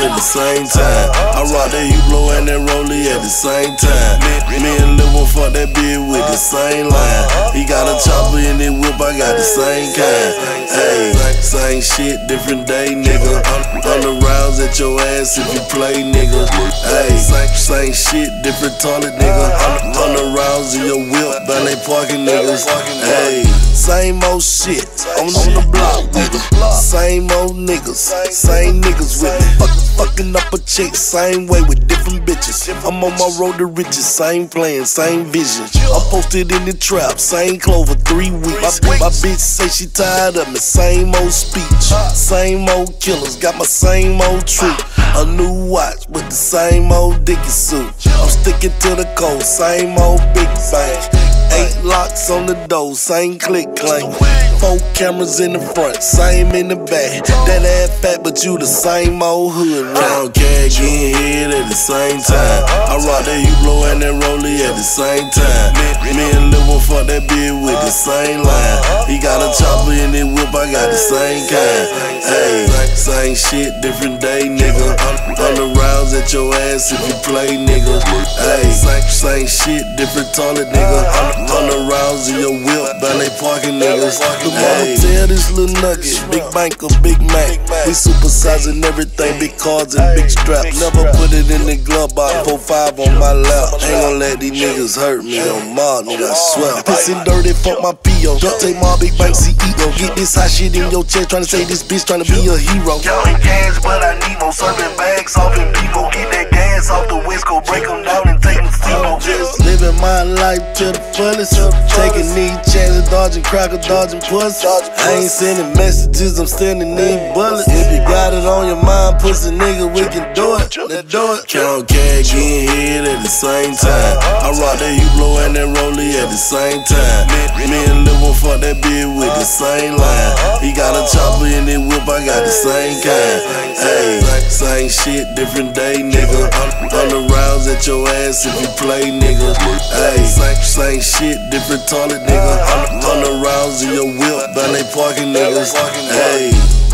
at the same time. I rock that Hublot and that Rollie at the same time. Me, and Lil fuck that bitch with the same line. He got a chopper in his whip, I got the same kind. Hey, same shit, different day, nigga. The rounds at your ass if you play, nigga. Hey, same shit, different toilet, nigga. The rounds in your whip, ballet parking niggas. Hey, same old shit. On the block with it. Same old niggas, same niggas with me. Fuck, fucking up a chick, same way with different bitches. I'm on my road to riches, same plan, same vision. I'm posted in the trap, same clover, three weeks. My, my bitch say she tired of me, same old speech, same old killers. Got my same old truth. A new watch with the same old dicky suit. I'm sticking to the code, same old big bang. On the door, same click clank. Four cameras in the front, same in the back. That ass fat, but you the same old hood. Count cash, getting hit at the same time. I rock that Hublot and that Rollie at the same time. Me and Lil one fuck that bitch with the same line. He got a chopper in his whip, I got the same kind. Hey, same shit, different day, nigga. On the rounds at your ass if you play, nigga. Shit, different toilet, nigga. On the rounds in your whip, ballet parking niggas. The mama tell this little nugget, big banker, big Mac. We supersizing everything, big cards and big straps. Never put it in the glove box, 4-5 on my lap. Ain't gon' let these niggas hurt me on my nigga, I swear. Pissing dirty, fuck my PO. Don't take my big bank CEO. Get this hot shit in your chest, tryna say this bitch tryna be a hero. Counting cash, but I need more. Serving bags off in people. Get that gas off the West Coast, break them down my life to the fullest. Taking these chances, dodging cracker, dodging pussy. I ain't sending messages, I'm sending these bullets. If you got it on your mind, pussy nigga, we can do it. Let's do it. Count cash, getting hit at the same time. I rock that Hublot and that Rollie at the same time. Me and Lil one fuck that bitch with the same line. He got a chopper in his whip, I got the same kind. Hey, same shit, different day, nigga. On the rounds at your ass if you play, nigga. Hey, same shit, different toilet, nigga. On, on the rounds in your whip, but they parking niggas. Hey.